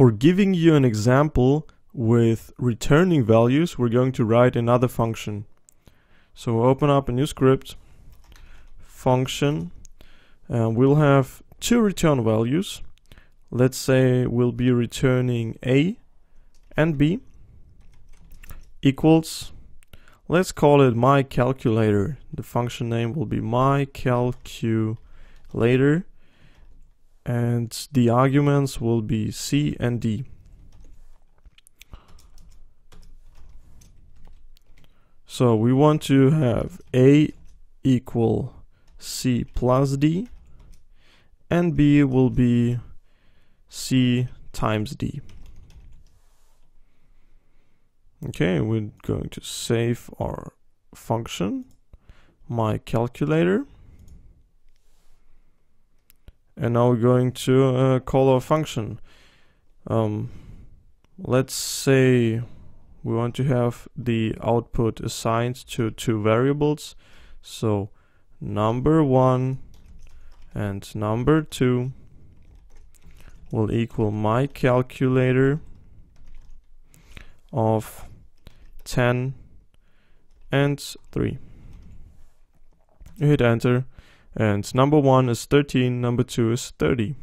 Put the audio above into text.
For giving you an example with returning values, we're going to write another function. So open up a new script, function, and we'll have two return values. Let's say we'll be returning A and B equals let's call it my calculator the function name will be my calculator and the arguments will be C and D so we want to have A equal C plus D and B will be C times D Okay, we're going to save our function, my calculator. And now we're going to uh, call our function. Um, let's say we want to have the output assigned to two variables. So number one and number two will equal my calculator of 10 and 3 you hit enter and number 1 is 13 number 2 is 30